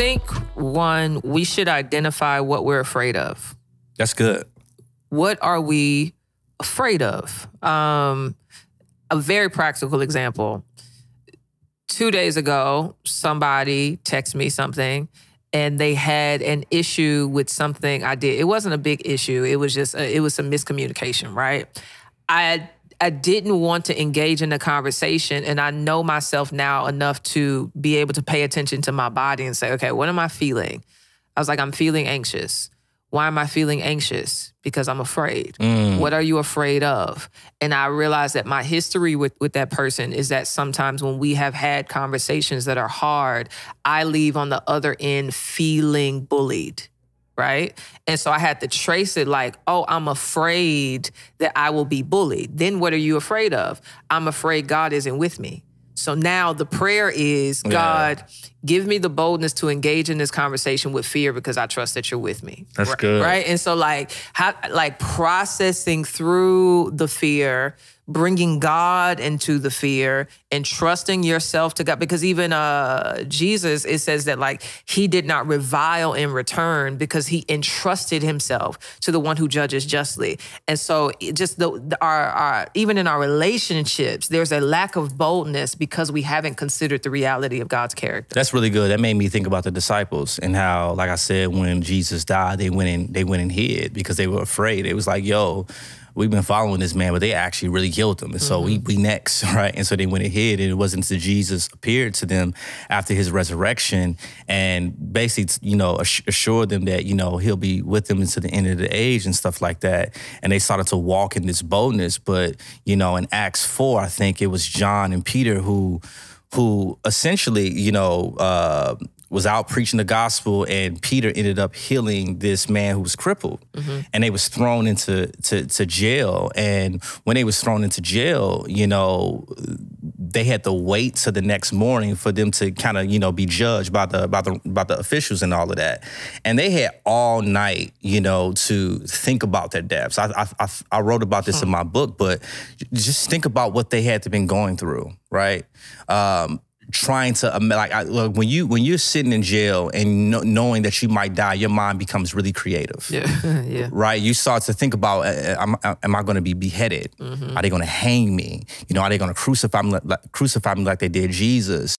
think one, we should identify what we're afraid of. That's good. What are we afraid of? Um, a very practical example. Two days ago, somebody texted me something and they had an issue with something I did. It wasn't a big issue. It was just, a, it was some miscommunication, right? I I didn't want to engage in a conversation. And I know myself now enough to be able to pay attention to my body and say, okay, what am I feeling? I was like, I'm feeling anxious. Why am I feeling anxious? Because I'm afraid. Mm. What are you afraid of? And I realized that my history with, with that person is that sometimes when we have had conversations that are hard, I leave on the other end feeling bullied right? And so I had to trace it like, oh, I'm afraid that I will be bullied. Then what are you afraid of? I'm afraid God isn't with me. So now the prayer is, God, give me the boldness to engage in this conversation with fear because I trust that you're with me. That's right, good. Right? And so like how like processing through the fear bringing God into the fear and trusting yourself to God. Because even uh, Jesus, it says that like he did not revile in return because he entrusted himself to the one who judges justly. And so just the, the our, our even in our relationships, there's a lack of boldness because we haven't considered the reality of God's character. That's really good. That made me think about the disciples and how, like I said, when Jesus died, they went in, they went and hid because they were afraid. It was like, yo, we've been following this man, but they actually really killed him. And so we, we next, right? And so they went ahead. And it wasn't until Jesus appeared to them after his resurrection and basically, you know, ass- assured them that, you know, he'll be with them into the end of the age and stuff like that. And they started to walk in this boldness. But, you know, in Acts 4, I think it was John and Peter who, who essentially, you know, uh, was out preaching the gospel, and Peter ended up healing this man who was crippled, and they was thrown into to, to jail. And when they was thrown into jail, you know, they had to wait to the next morning for them to kind of you know be judged by the by the by the officials and all of that. And they had all night, you know, to think about their deaths. I I, I, I wrote about this in my book, but just think about what they had to been going through, right? Um, trying to like I, look when you when you're sitting in jail and kno- knowing that you might die, your mind becomes really creative. Yeah. yeah. Right, you start to think about: uh, uh am, uh, am I going to be beheaded? Mm-hmm. Are they going to hang me? You know, are they going to crucify me like, like- crucify me like they did Jesus?